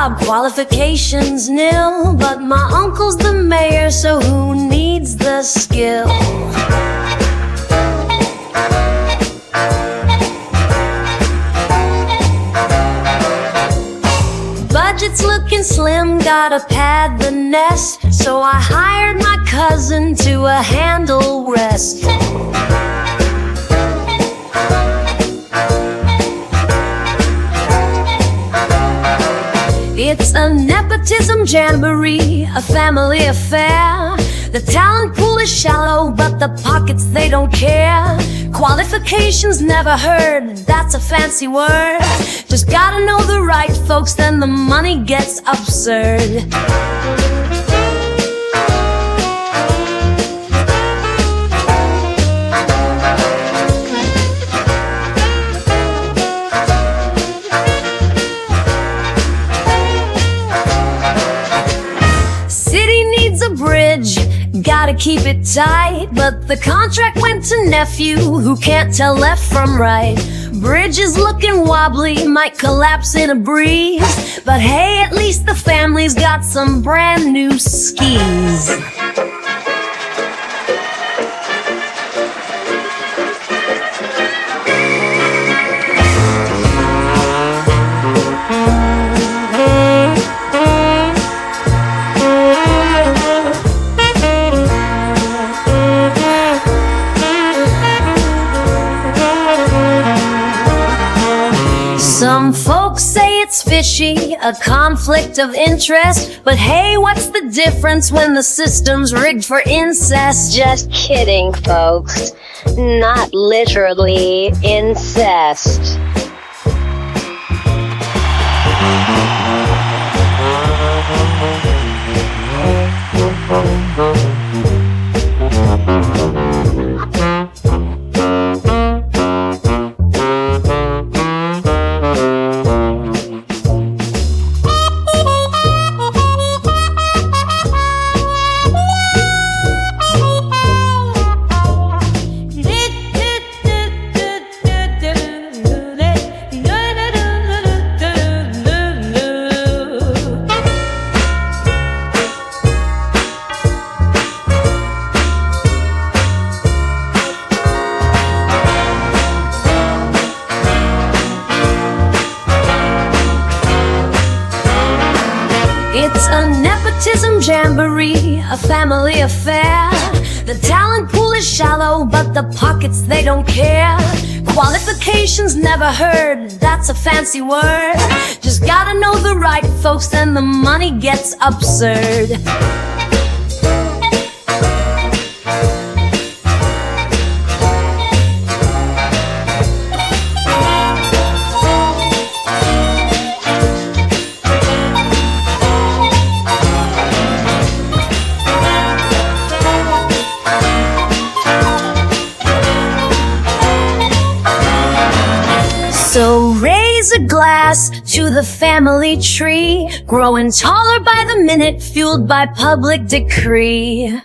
Qualifications nil, but my uncle's the mayor, so who needs the skill? Budget's looking slim, gotta pad the nest, so I hired my cousin to a handle rest. Nepotism jamboree, a family affair. The talent pool is shallow, but the pockets they don't care. Qualifications never heard, that's a fancy word. Just gotta know the right folks, then the money gets absurd. Bridge, gotta keep it tight. But the contract went to nephew, who can't tell left from right. Bridge is looking wobbly, might collapse in a breeze. But hey, at least the family's got some brand new skis. Fishy, a conflict of interest. But hey, what's the difference when the system's rigged for incest? Just kidding, folks. Not literally incest. It's a nepotism jamboree, a family affair. The talent pool is shallow, but the pockets they don't care. Qualifications never heard, that's a fancy word. Just gotta know the right folks, then the money gets absurd. Glass to the family tree, growing taller by the minute, fueled by public decree.